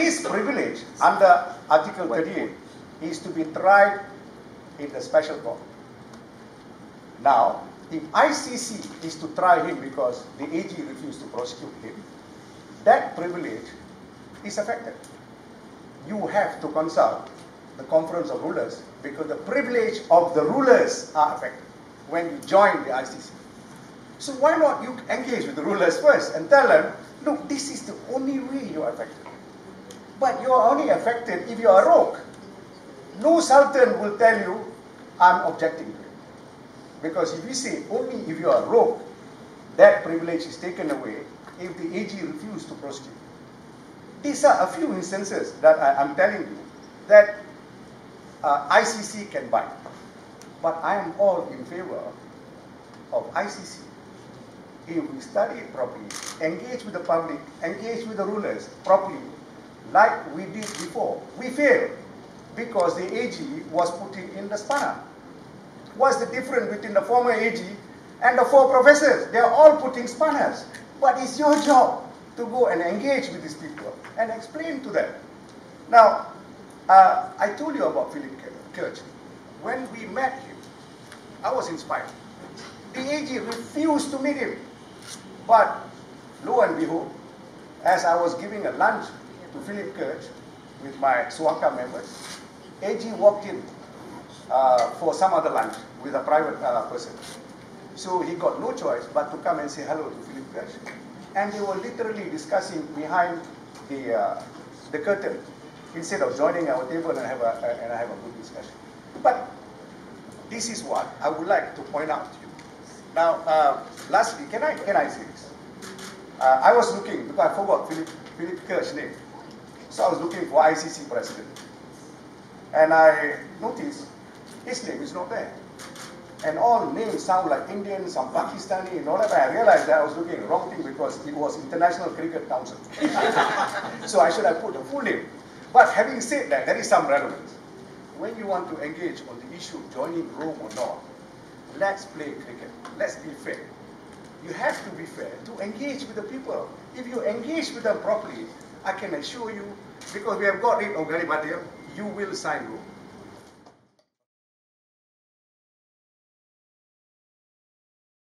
his privilege under Article 38 is to be tried in the special court. Now, if ICC is to try him because the AG refused to prosecute him, that privilege is affected. You have to consult the Conference of Rulers because the privilege of the rulers are affected when you join the ICC. So why not you engage with the rulers first and tell them, look, this is the only way you are affected. But you are only affected if you are rogue. No sultan will tell you, I'm objecting to it. Because if you say only if you are rogue, that privilege is taken away if the AG refuses to prosecute. These are a few instances that I, am telling you that uh, ICC can buy. But I am all in favor of ICC. If we study it properly, engage with the public, engage with the rulers properly, like we did before. We failed because the AG was putting in the spanner. What's the difference between the former AG and the four professors? They are all putting spanners. But it's your job to go and engage with these people and explain to them. Now, uh, I told you about Philip Kirsch. When we met him, I was inspired. The AG refused to meet him. But lo and behold, as I was giving a lunch to Philip Kirsch with my SWACA members, AG walked in uh, for some other lunch with a private uh, person. So he got no choice but to come and say hello to Philip Kirsch. And they were literally discussing behind the, uh, the curtain instead of joining our table and have a, and have a good discussion. But this is what I would like to point out to you. Now, uh, lastly, can I, can I say this? Uh, I was looking, because I forgot Philip, Philip Kirsch's name. So I was looking for ICC president. And I noticed his name is not there. And all names sound like Indian, some Pakistani, and all that. I realized that I was looking wrong thing because it was International Cricket Council. so I should have put the full name. But having said that, there is some relevance. When you want to engage on the issue of joining Rome or not, let's play cricket. Let's be fair. You have to be fair to engage with the people. If you engage with them properly, I can assure you, because we have got rid of Garibaldea, you will sign Rome.